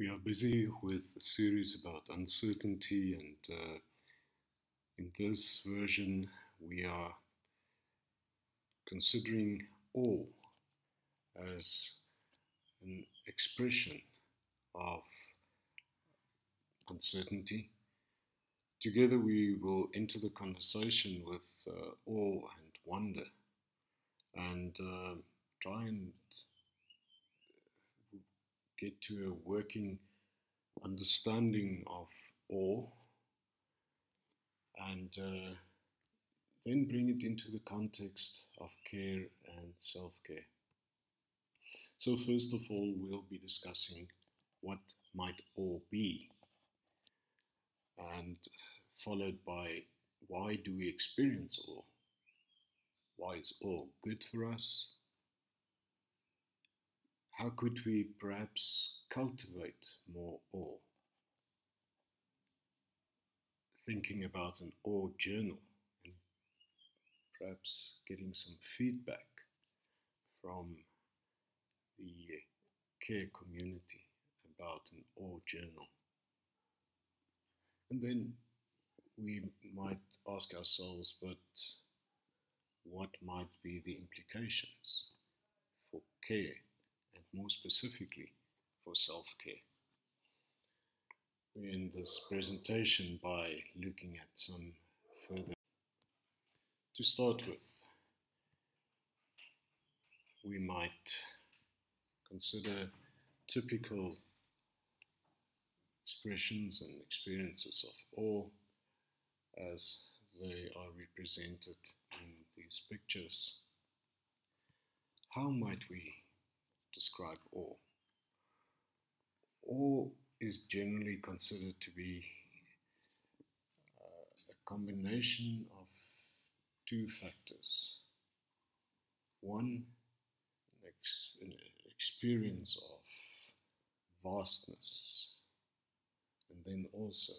We are busy with a series about uncertainty, and uh, in this version, we are considering awe as an expression of uncertainty. Together, we will enter the conversation with uh, awe and wonder and uh, try and get to a working understanding of awe and uh, then bring it into the context of care and self care. So, first of all, we'll be discussing what might awe be, and followed by why do we experience awe? Why is awe good for us? How could we perhaps cultivate more awe? Thinking about an awe journal and perhaps getting some feedback from the care community about an awe journal. And then we might ask ourselves, but what might be the implications for care and more specifically for self care. We end this presentation by looking at some further. To start with, we might consider typical expressions and experiences of awe as they are represented in these pictures. How might we describe awe. Awe is generally considered to be uh, a combination of two factors. One, ex- an experience of vastness, and then also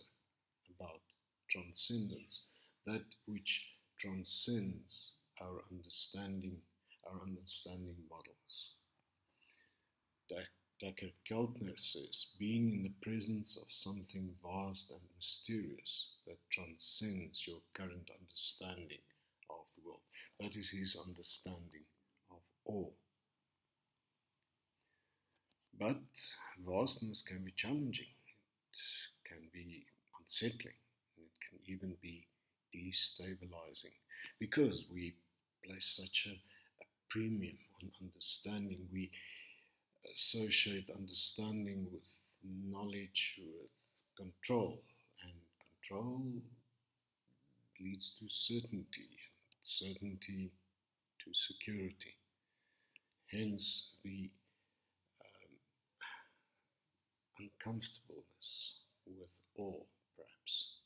about transcendence, that which transcends our understanding, our understanding models. Dacher Keltner says, being in the presence of something vast and mysterious that transcends your current understanding of the world. That is his understanding of awe. But vastness can be challenging, it can be unsettling, it can even be destabilizing because we place such a, a premium on understanding. We associate understanding with knowledge, with control, and control leads to certainty, and certainty to security. Hence, the um, uncomfortableness with awe, perhaps.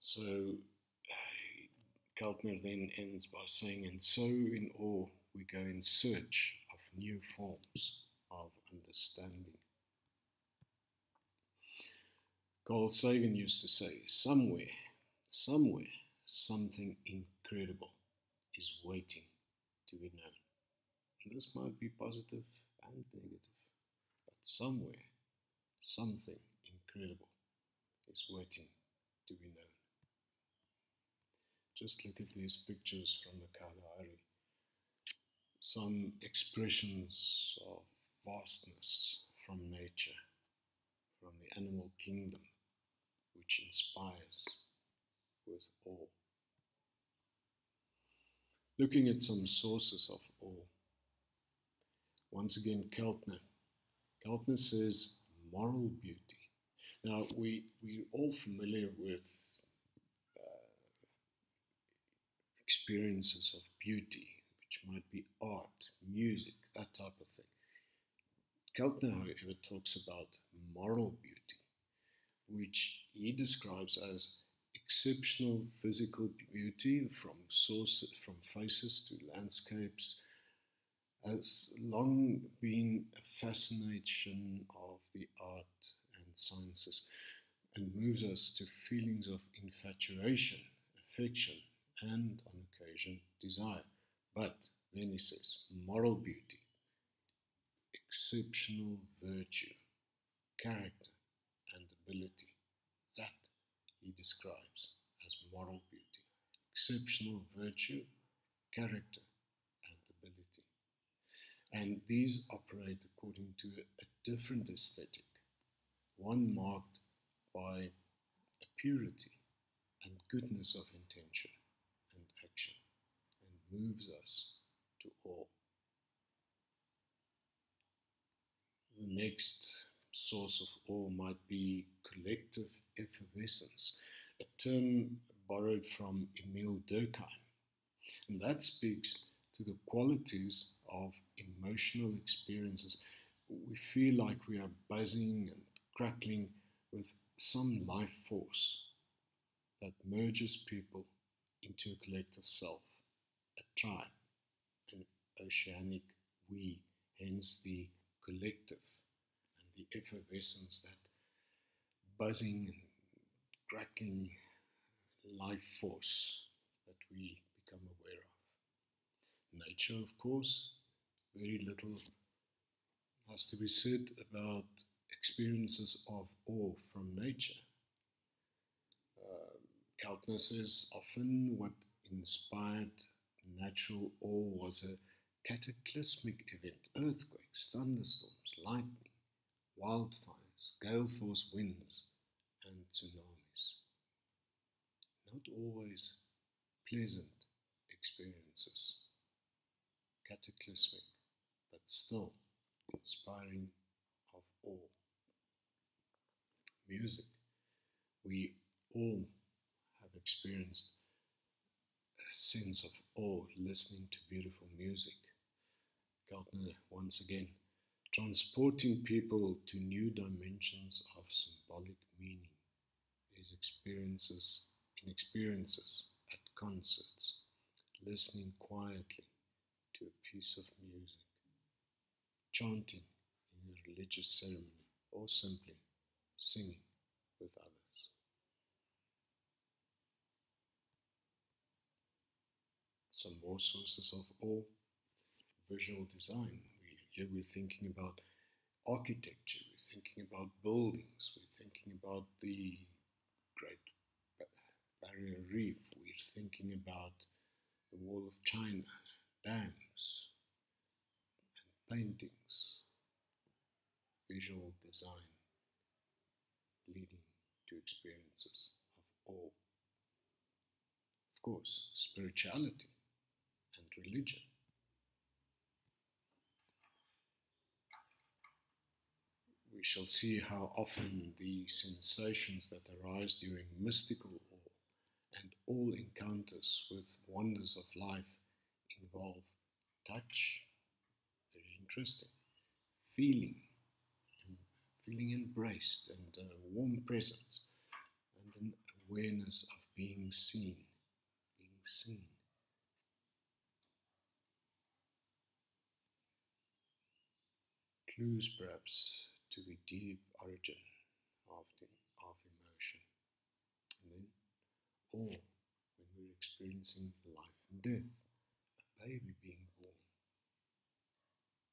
So, uh, Keltner then ends by saying, And so in awe we go in search new forms of understanding. Carl Sagan used to say, somewhere, somewhere, something incredible is waiting to be known. And this might be positive and negative, but somewhere, something incredible is waiting to be known. Just look at these pictures from the Kalahari some expressions of vastness from nature, from the animal kingdom, which inspires with awe. Looking at some sources of awe. Once again, Keltner. Keltner says moral beauty. Now, we, we're all familiar with uh, experiences of beauty might be art, music, that type of thing. Keltner, however, talks about moral beauty, which he describes as exceptional physical beauty from sources, from faces to landscapes, has long been a fascination of the art and sciences and moves us to feelings of infatuation, affection, and on occasion desire. But then he says, moral beauty, exceptional virtue, character, and ability. That he describes as moral beauty, exceptional virtue, character, and ability. And these operate according to a different aesthetic, one marked by a purity and goodness of intention and action, and moves us to all. The next source of awe might be collective effervescence, a term borrowed from Emile Durkheim. And that speaks to the qualities of emotional experiences. We feel like we are buzzing and crackling with some life force that merges people into a collective self, a tribe, oceanic we, hence the collective and the effervescence, that buzzing and crackling life force that we become aware of. Nature, of course, very little has to be said about experiences of awe from nature. Uh, says often what inspired natural awe was a cataclysmic event earthquakes, thunderstorms, lightning, wildfires, gale force winds, and tsunamis. Not always pleasant experiences, cataclysmic, but still inspiring of awe. Music. We all have experienced a sense of awe listening to beautiful music. Keltner, once again, transporting people to new dimensions of symbolic meaning. These experiences in experiences at concerts, listening quietly to a piece of music, chanting in a religious ceremony, or simply singing with others. Some more sources of awe visual design. We, here we're thinking about architecture, we're thinking about buildings, we're thinking about the Great Barrier Reef, we're thinking about the Wall of China, dams, and paintings, visual design leading to experiences of awe. Of course, spirituality and religion. We shall see how often the sensations that arise during mystical awe and all encounters with wonders of life involve touch, very interesting, feeling, feeling embraced and a warm presence, and an awareness of being seen, being seen. Clues perhaps to the deep origin of, the, of emotion. And then, or when we're experiencing life and death, a baby being born,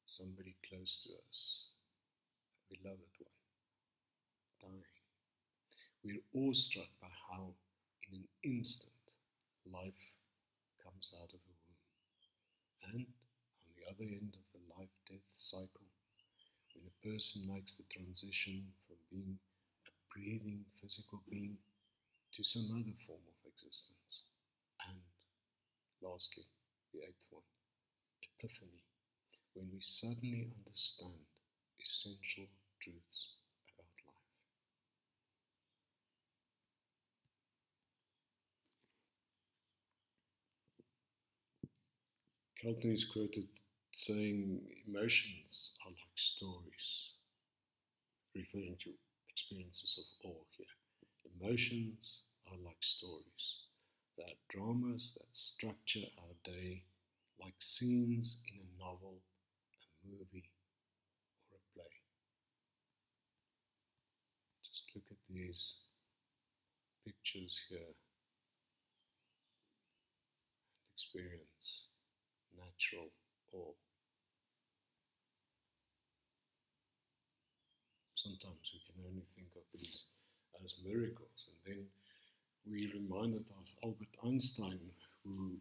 somebody close to us, a beloved one, dying. We're awestruck by how, in an instant, life comes out of a womb. And on the other end of the life death cycle, when a person makes the transition from being a breathing physical being to some other form of existence. And lastly, the eighth one, epiphany, when we suddenly understand essential truths about life. Keltner is quoted saying emotions are like stories, referring to experiences of awe here. Emotions are like stories. They are dramas that structure our day like scenes in a novel, a movie, or a play. Just look at these pictures here and experience natural awe. Sometimes we can only think of these as miracles. And then we're reminded of Albert Einstein, who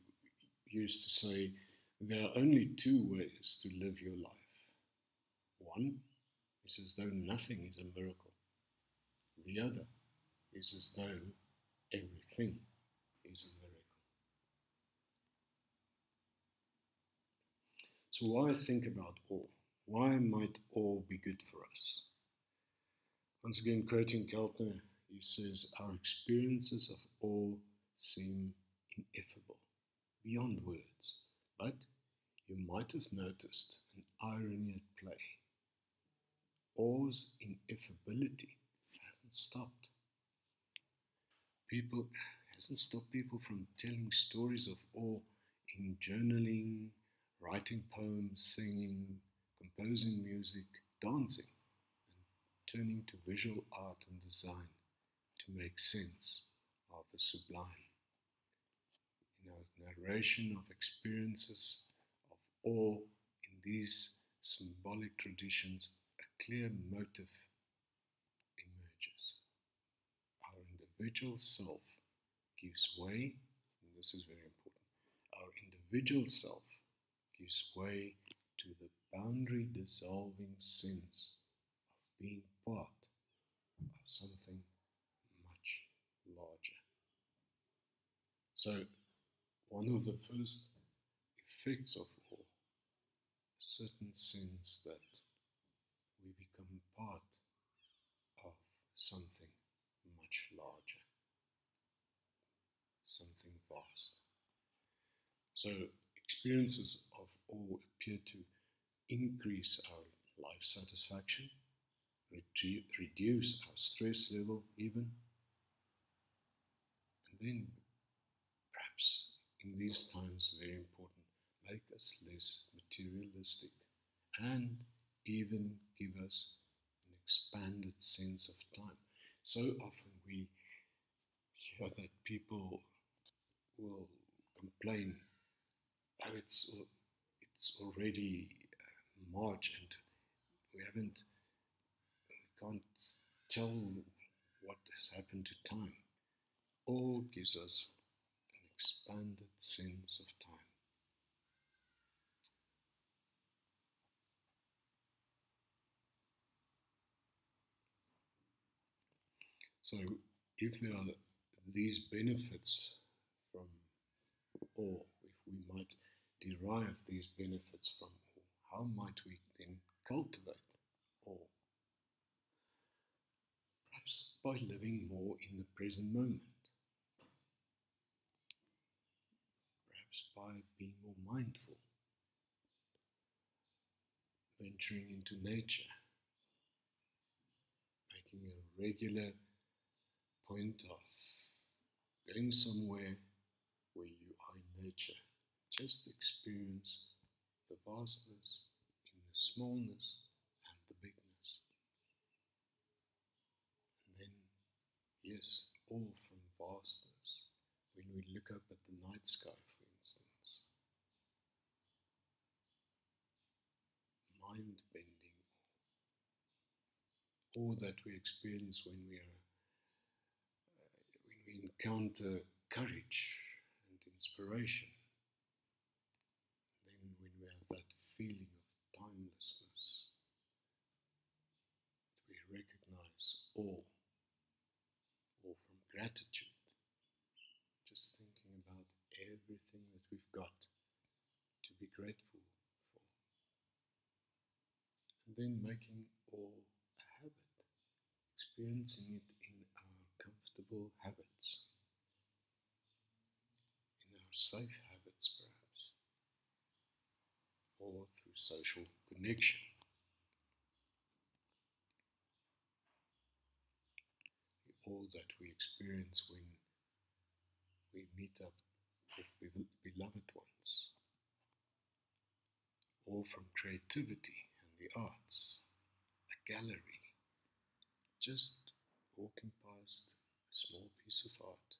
used to say, There are only two ways to live your life. One is as though nothing is a miracle, the other is as though everything is a miracle. So, why think about awe? Why might awe be good for us? Once again, quoting Keltner, he says, Our experiences of awe seem ineffable, beyond words. But you might have noticed an irony at play. Awe's ineffability hasn't stopped. People hasn't stopped people from telling stories of awe in journaling, writing poems, singing, composing music, dancing, turning to visual art and design to make sense of the sublime. In our narration of experiences of awe in these symbolic traditions, a clear motive emerges. Our individual self gives way, and this is very important, our individual self gives way to the boundary dissolving sense of being part of something much larger. So, one of the first effects of awe, a certain sense that we become part of something much larger, something vast. So, experiences of awe appear to increase our life satisfaction, reduce our stress level, even, and then perhaps in these times, very important, make us less materialistic and even give us an expanded sense of time. So often we hear that people will complain, oh, it's, it's already uh, March and we haven't, can't tell what has happened to time. All gives us an expanded sense of time. So, if there are these benefits from awe, if we might derive these benefits from awe, how might we then cultivate awe? Perhaps by living more in the present moment. Perhaps by being more mindful, venturing into nature, making a regular point of going somewhere where you are in nature. Just experience the vastness in the smallness and the bigness. And then, yes, all from vastness. When we look up at the night sky, for instance, mind bending, all that we experience when we are uh, when we encounter courage and inspiration, then when we have that feeling of timelessness, we recognize from gratitude, just thinking about everything that we've got to be grateful for, and then making all a habit, experiencing it in our comfortable habits, in our safe habits, perhaps, or through social connection. That we experience when we meet up with beloved ones, or from creativity and the arts, a gallery, just walking past a small piece of art,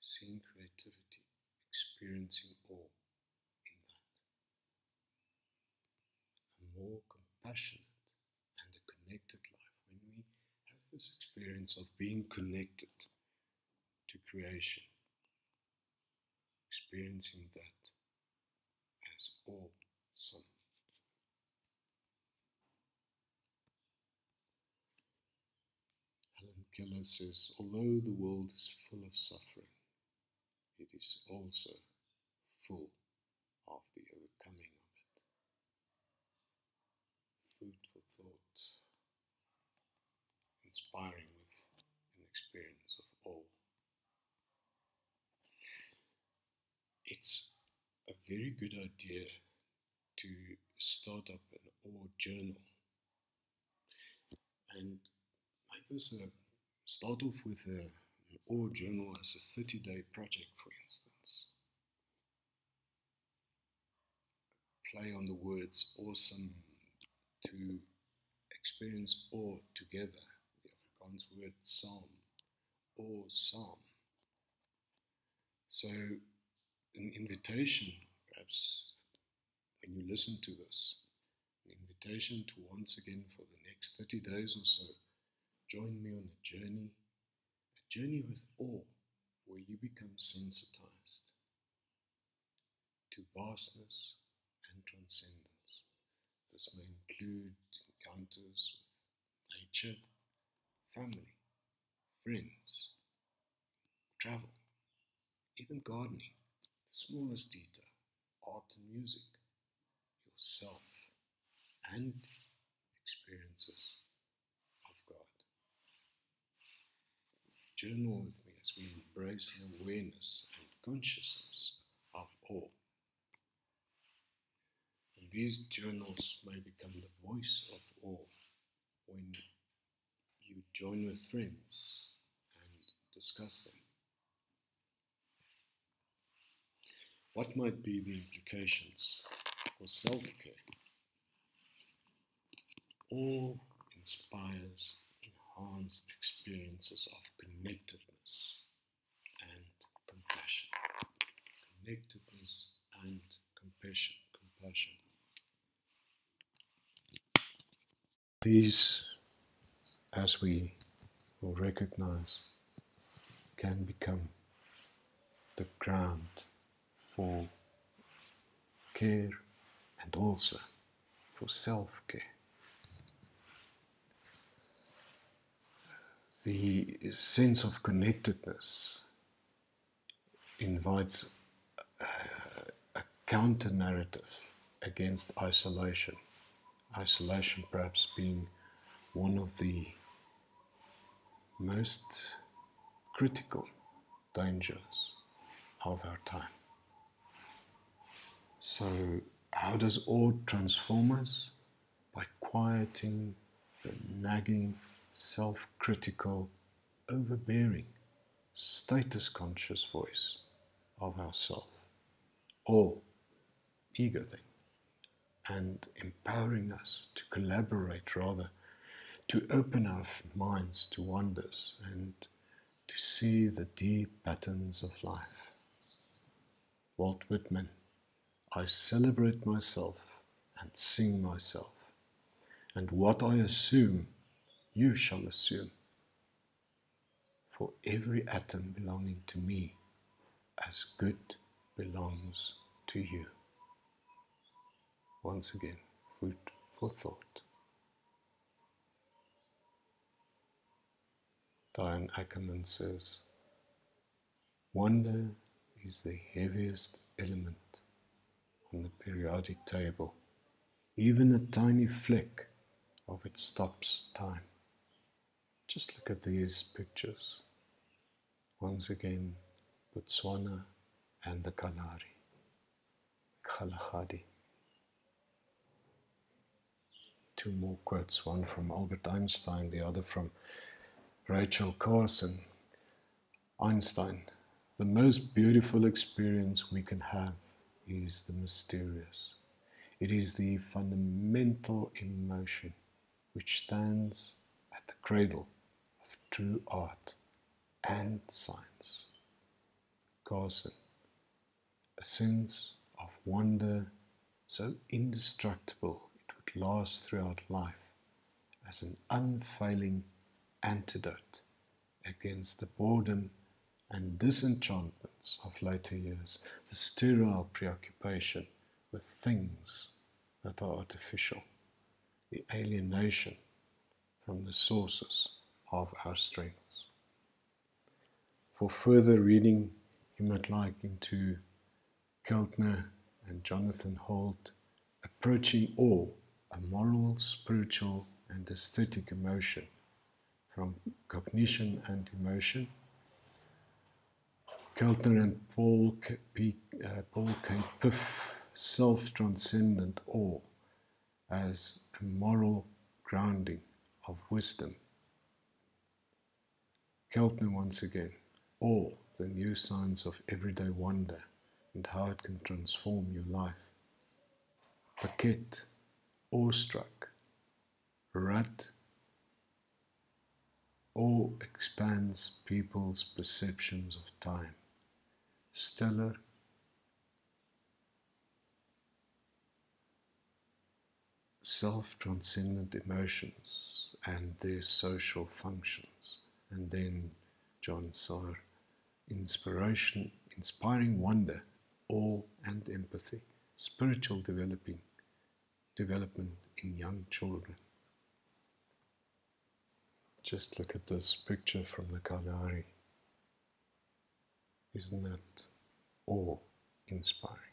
seeing creativity, experiencing awe in that. A more compassionate and a connected life this experience of being connected to creation, experiencing that as awesome. Helen Keller says, although the world is full of suffering, it is also full of the overcoming of it. Food for thought, inspiring with an experience of awe. It's a very good idea to start up an awe journal and like this a start off with a, an awe journal as a 30 day project for instance play on the words awesome to experience awe together. Afrikaans word psalm, or psalm. So, an invitation, perhaps when you listen to this, an invitation to once again for the next 30 days or so, join me on a journey, a journey with awe, where you become sensitized to vastness and transcendence. This may include encounters with nature, family, friends, travel, even gardening, the smallest detail, art and music, yourself, and experiences of God. Journal with me as we embrace an awareness and consciousness of all. And these journals may become the voice of awe when you join with friends and discuss them. What might be the implications for self care? All inspires enhanced experiences of connectedness and compassion. Connectedness and compassion. compassion. These, as we will recognize, can become the ground for care and also for self care. The sense of connectedness invites a, a counter narrative against isolation isolation perhaps being one of the most critical dangers of our time. So, how does awe transform us? By quieting the nagging, self critical, overbearing, status conscious voice of ourself, or ego thing and empowering us to collaborate rather, to open our minds to wonders and to see the deep patterns of life. Walt Whitman, I celebrate myself and sing myself, and what I assume, you shall assume. For every atom belonging to me, as good belongs to you once again, food for thought. Diane Ackerman says, Wonder is the heaviest element on the periodic table. Even a tiny flick of it stops time. Just look at these pictures. Once again, Botswana and the Kalahari. Kalahari two more quotes, one from Albert Einstein, the other from Rachel Carson. Einstein, the most beautiful experience we can have is the mysterious. It is the fundamental emotion which stands at the cradle of true art and science. Carson, a sense of wonder so indestructible it would last throughout life as an unfailing antidote against the boredom and disenchantments of later years, the sterile preoccupation with things that are artificial, the alienation from the sources of our strengths. For further reading, you might like into Keltner and Jonathan Holt, Approaching Awe, a moral, spiritual, and aesthetic emotion from cognition and emotion. Keltner and Paul uh, Paul K. Piff, self transcendent awe as a moral grounding of wisdom. Keltner once again, awe, the new science of everyday wonder and how it can transform your life. Paquette, awestruck. Rudd, awe expands people's perceptions of time. Stellar, self transcendent emotions and their social functions. And then John Sarre, inspiration, inspiring wonder, awe and empathy, spiritual developing development in young children. Just look at this picture from the Kalahari. Isn't that awe inspiring?